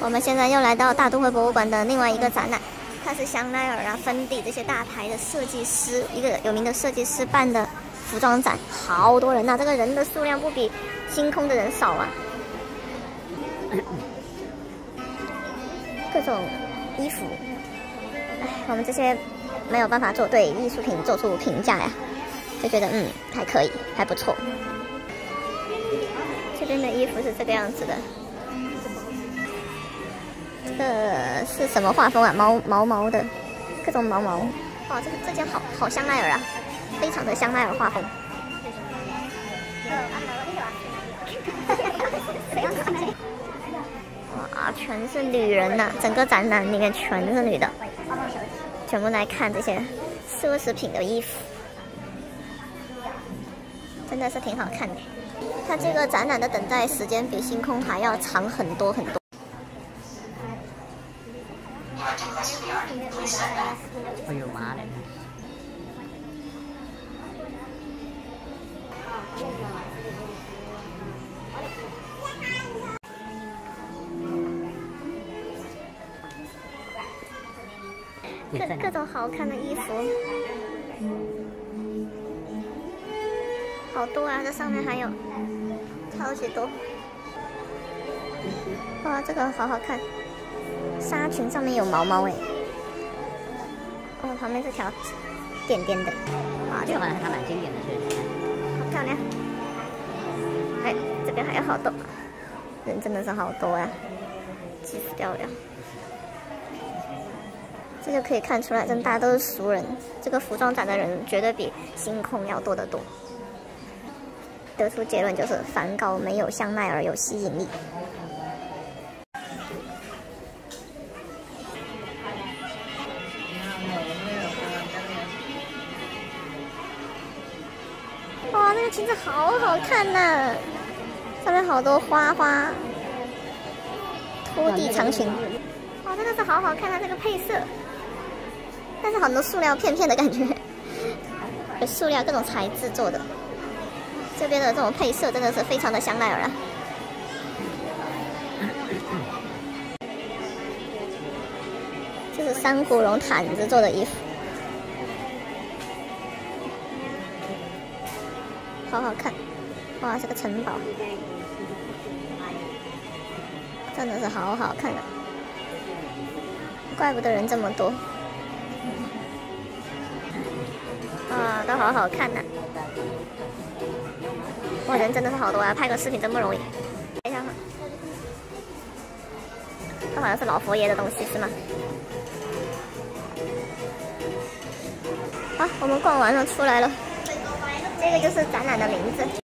我们现在又来到大都会博物馆的另外一个展览，它是香奈儿啊、芬迪这些大牌的设计师，一个有名的设计师办的服装展，好多人呐，这个人的数量不比星空的人少啊。各种衣服，哎，我们这些没有办法做对艺术品做出评价呀，就觉得嗯还可以，还不错。这边的衣服是这个样子的。是什么画风啊？毛毛毛的，各种毛毛。哇，这个这件好好香奈儿啊，非常的香奈儿画风。哇，全是女人呐！整个展览里面全是女的，全部来看这些奢侈品的衣服，真的是挺好看的。它这个展览的等待时间比星空还要长很多很多。哎呦妈嘞！各各种好看的衣服，好多啊！这上面还有超级多。哇，这个好好看，纱裙上面有毛毛哎。哦，旁边是条点点的，啊，这个好像还蛮经典的，是好漂亮。哎，这边还有好多人，真的是好多啊，气死掉了。这就可以看出来，真大家都是熟人。这个服装展的人绝对比星空要多得多。得出结论就是，梵高没有香奈儿有吸引力。哇，那个裙子好好看呐，上面好多花花，拖地长裙。哇，真的是好好看啊，这个配色。但是很多塑料片片的感觉，有塑料各种材质做的。这边的这种配色真的是非常的香奈儿啊。这是珊瑚绒毯子做的衣服，好好看。哇，这个城堡，真的是好好看的，怪不得人这么多。啊，都好好看呐！哇，人真的是好多啊，拍个视频真不容易。等一下哈，这好像是老佛爷的东西是吗？好，我们逛完了出来了，这个就是展览的名字。